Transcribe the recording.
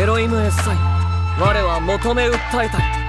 エロイムエッサイ我は求め訴えたい。